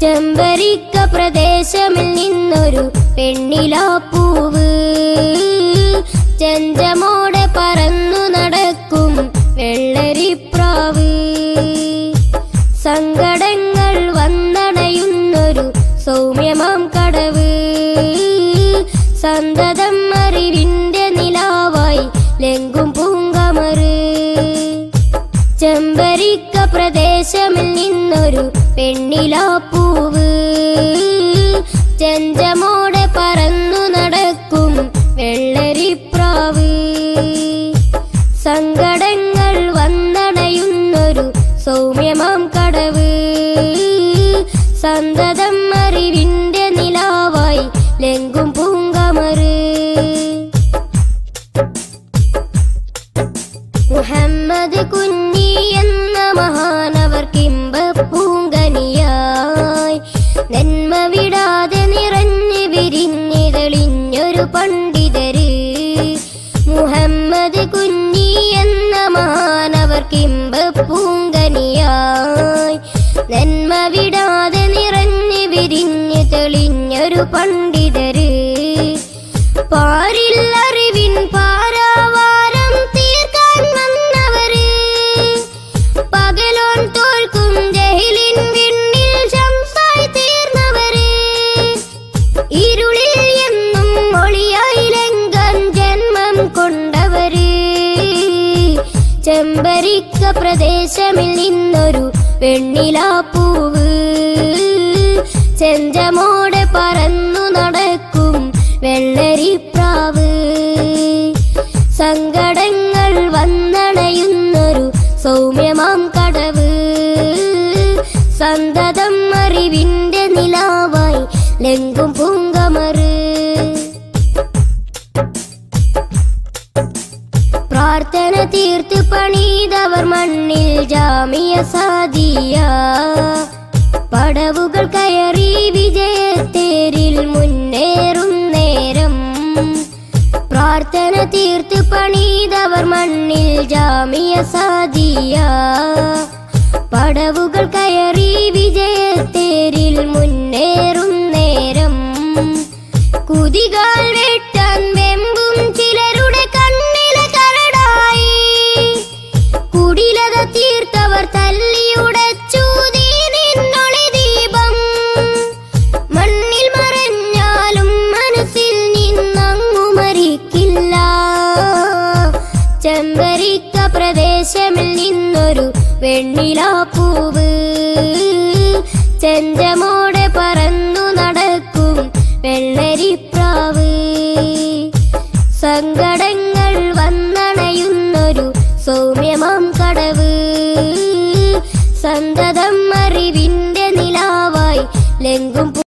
ചെമ്പരിക്ക പ്രദേശമിൽ നിന്നൊരു പെണ്ണിലാപ്പൂവ് ചെഞ്ചമോടെ പറന്നു നടക്കും വെള്ളരിപ്രാവ്. സങ്കടങ്ങൾ വന്നണയുന്നൊരു സൗമ്യമാം കടവ്. സന്തതം അറിവിന്റെ നിന്നൊരു പെണ്ണിലാപ്പൂവ് ചെഞ്ചമോടെ പറന്നു നടക്കും വെള്ളരിപ്രാവ്. സങ്കടങ്ങൾ വന്നണയുന്നൊരു സൗമ്യമാം കടവ്. സന്തതം അറിവിന്റെ നിലാവായി ലെങ്കും പൂങ്കമറ്. മുഹമ്മദ് കുഞ്ഞി എന്ന മഹാനവർ കിമ്പ പൂങ്കനിയായി. നന്മ വിടാതെ നിറഞ്ഞു വിരിഞ്ഞിതളിഞ്ഞൊരു പണ്ഡിതര്. മുഹമ്മദ് കുഞ്ഞി എന്ന മഹാനവർ കിമ്പ പൂങ്കനിയായി. നന്മ വിടാതെ നിറഞ്ഞു തെളിഞ്ഞൊരു പണ്ഡിതര്. പാരിൽ ചെമ്പരിക്ക പ്രദേശമിൽ നിന്നൊരു വെണ്ണിലാ പൂവ്. ചെഞ്ചമോടെ പറന്നു നടക്കും വെള്ളരിപ്രാവ്. സങ്കടങ്ങൾ വന്നണയുന്നൊരു സൗമ്യമാം കടവ്. സന്തതം അറിവിന്റെ നിലാവായി ലെങ്കും പൂങ്കമറ് പ്രാർത്ഥന തീർത്ത് പണിതവർ മണ്ണിൽ ജാമിയ സാദിയ. പടവുകൾ കയറി വിജയത്തേരിൽ മുന്നേറും നേരം. പ്രാർത്ഥന തീർത്ത് പണിതവർ മണ്ണിൽ ജാമിയ സാദിയ. പടവുകൾ കയറി വിജയത്തേരിൽ മുന്നേറും നേരം. കുതികാൽ ചെമ്പരിക്ക പ്രദേശമിൽ നിന്നൊരു വെണ്ണിലാപ്പൂവ് ചെഞ്ചമോടെ പറന്നു നടക്കും വെള്ളരിപ്രാവ്. സങ്കടങ്ങൾ വന്നണയുന്നൊരു സൗമ്യമാം കടവ്. സന്തതം അറിവിന്റെ നിലാവായി ലെങ്കും